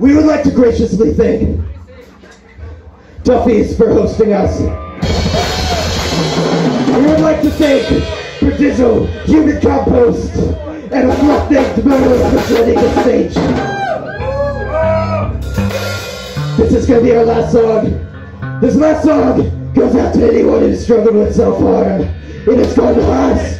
We would like to graciously thank Duffy's for hosting us. We would like to thank Prodigial Human Compost and a fluff thanks Murderers for joining the stage. This is gonna be our last song. This last song goes out to anyone who's struggling with self-harm. It is called Husk.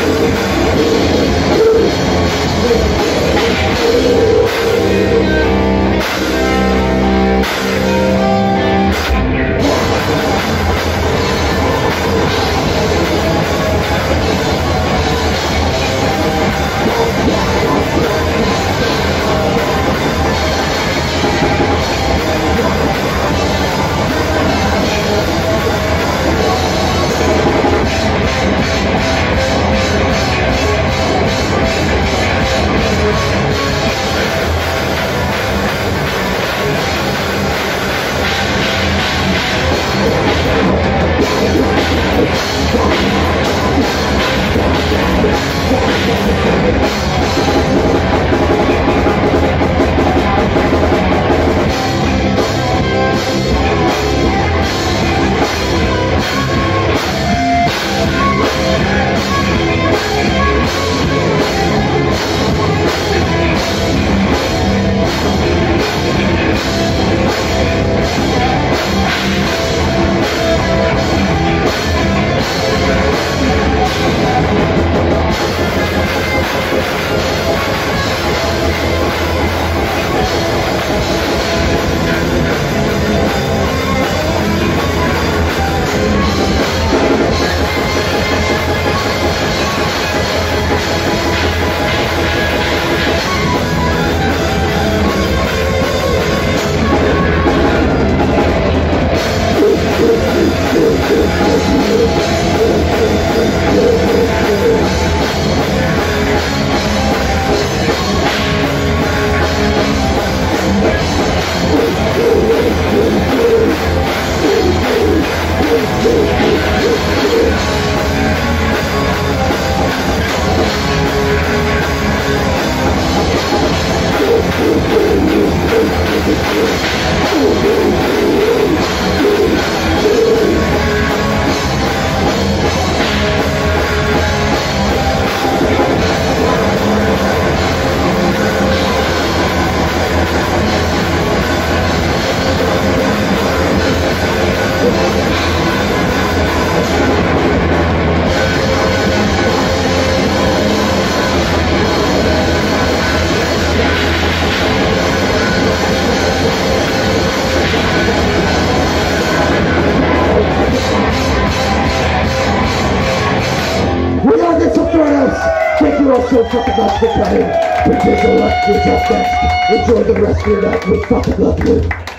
all so fucking much for playing. But take a left, you're just next. Enjoy the rest of your night with fucking love you.